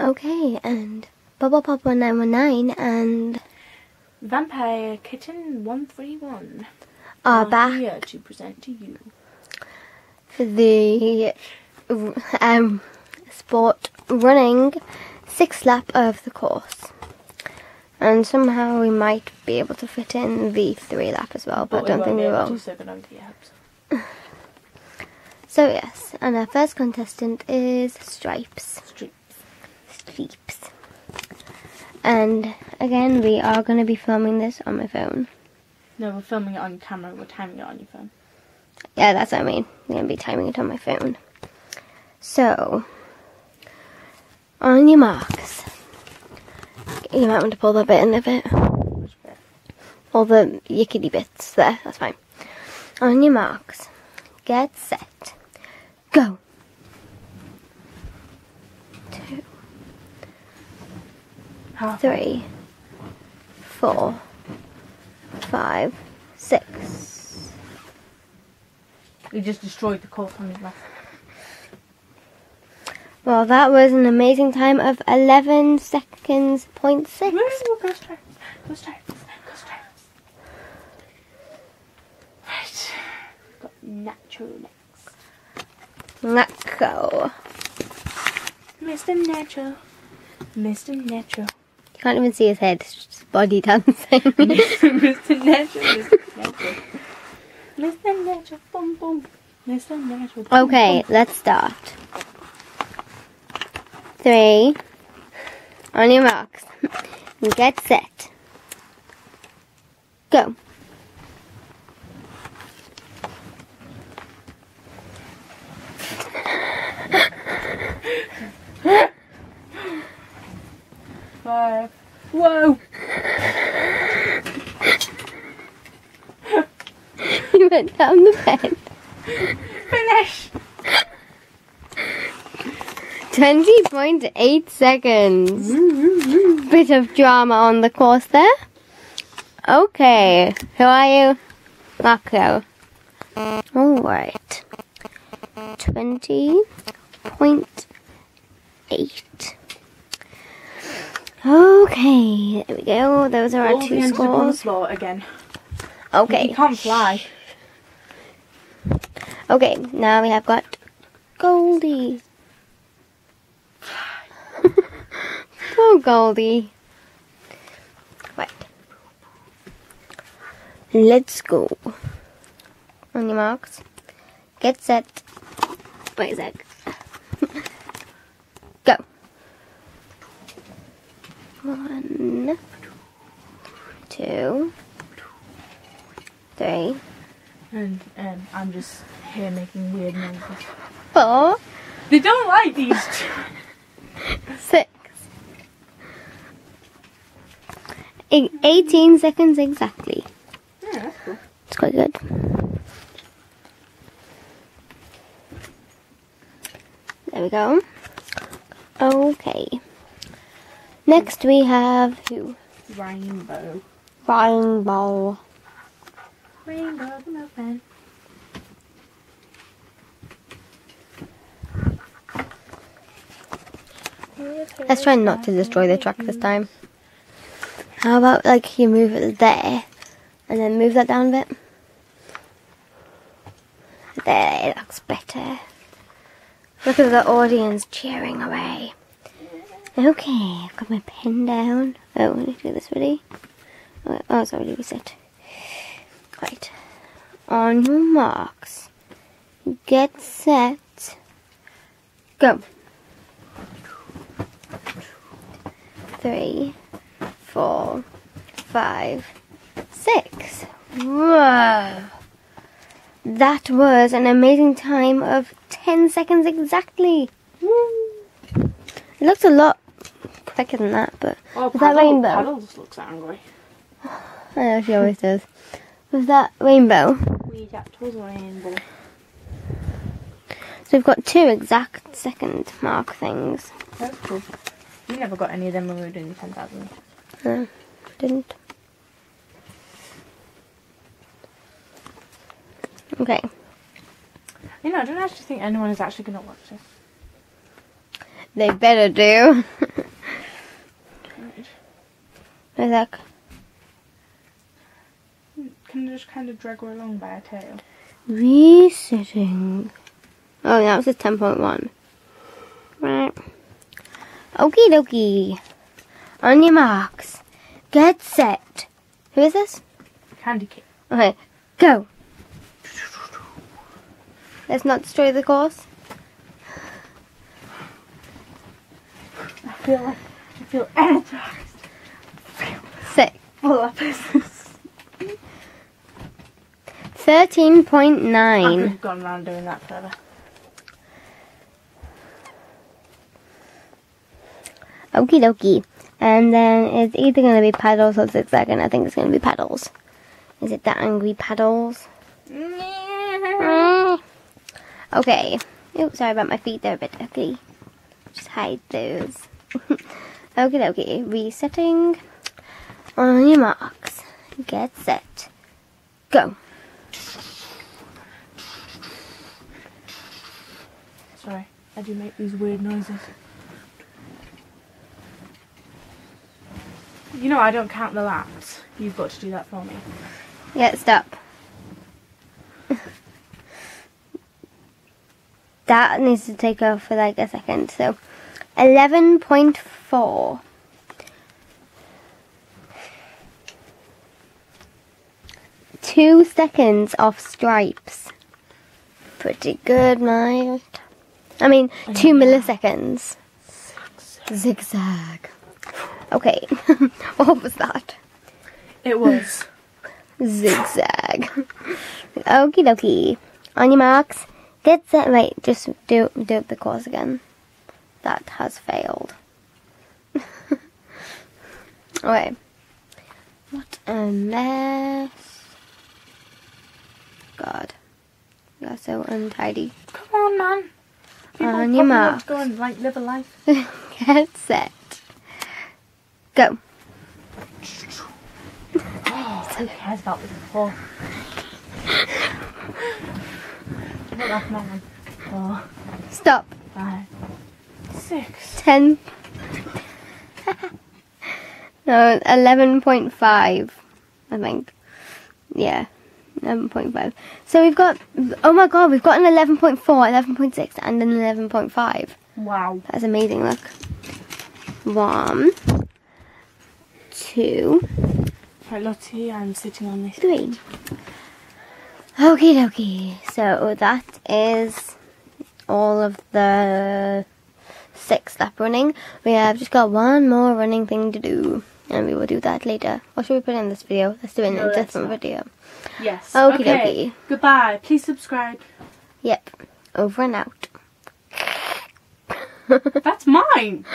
Okay, and Bubble Pop 1919 and Vampire Kitten 131 are are back here to present to you. for the um, sport running sixth lap of the course. And somehow we might be able to fit in the three lap as well, but, I don't think we will. so go down to your hopes. So yes, and our first contestant is Stripes. Street. Stripes. And again, we are going to be filming this on my phone. No, we're filming it on camera. We're timing it on your phone. Yeah, that's what I mean. I'm going to be timing it on my phone. So, on your marks. You might want to pull that bit in a bit. Bit? All the yickety bits there, that's fine. On your marks. Get set. Go. Two, Half. Three, four, five, six. We just destroyed the course on his left. Well, that was an amazing time of 11 seconds point six. Woo, go straight. Go straight. Go straight. Right. Got Nacho next. Let's go. Mr. Nacho. Mr. Nacho. Can't even see his head, it's just his body dancing. Mr. Nacho. Mr. Nacho. Mr. Nacho. Boom, boom. Mr. Nacho. boom, okay, boom. let's start. Three. On your marks. Get set. Go. Five. Whoa. You went down the bed. Finish. 20.8 seconds. Bit of drama on the course there. Okay, who are you? Marco. Alright. 20.8. Okay, there we go. Those are our All the two hands up on the scores. again. Okay. You can't fly. Okay, now we have got Goldie. Poor Goldie. Right. Let's go. On your marks. Get set. Wait a sec. go. One, two, three, And um, I'm just here making weird noises. four, They don't like these. six. Eight- 18 seconds exactly. yeah, that's cool. It's quite good. There we go. Okay. Next we have who? Rainbow. Rainbow. Rainbow. Let's try not to destroy the track this time. How about like you move it there and then move that down a bit? There, it looks better. Look at the audience cheering away. Okay, I've got my pen down. Oh, I to do this ready. Oh, it's already reset. Right. On your marks. Get set. Go. three, four, five, six. Whoa! That was an amazing time of 10 seconds exactly. Woo. It looks a lot quicker than that, but Oh, that rainbow? Paddle just looks angry. I know she always does. Was that rainbow? We got towards the rainbow. So we've got two exact second mark things. That's cool. We never got any of them when we were doing the 10,000. No, didn't. Okay. You know, I don't actually think anyone is actually going to watch this. They better do. Is that just kind of drag her along by her tail? resetting? Oh, that was a 10.1. Right. Okie dokie. On your marks. Get set. Who is this? Candy cane. Okay, go. Let's not destroy the course. I feel like I feel energized. Sick. Full of business. I could 13.9. I've gone around doing that forever. Okie dokie. And then it's either going to be paddles or zigzag, and I think it's going to be paddles. Is it the angry paddles? Mm. Okay. Oops, sorry about my feet. They're a bit ugly. Just hide those. Okie dokie. Resetting. On your marks. Get set. Go. Sorry, I do make these weird noises. You know I don't count the laps. You've got to do that for me. Yeah, stop. that needs to take off for like a second. So, 11.4. Two seconds off stripes. Pretty good, mate. I mean, two oh, milliseconds. Zigzag. Okay, what was that? It was. Zigzag. Okie dokie. On your marks, get set. Wait, just do do the course again. That has failed. okay. What a mess. God. You're so untidy. Come on, man. People On your probably want marks. to Go and like live a life. get set. Go. Oh, who cares about this before? Not that man. Four, Stop. five, six. Ten. no, eleven point five. I think. Yeah, eleven point five. So we've got. Oh my god, we've got an 11.4, 11.6, and an eleven point five. Wow. That's amazing. Look. One, two, Right, Lottie, I'm sitting on this. three. Okie dokie. So that is all of the six lap running. We have just got one more running thing to do. And we will do that later. Or should we put it in this video? Let's do it in No, a different not. video. Yes. Okie okay. dokie. Goodbye. Please subscribe. Yep. Over and out. That's mine.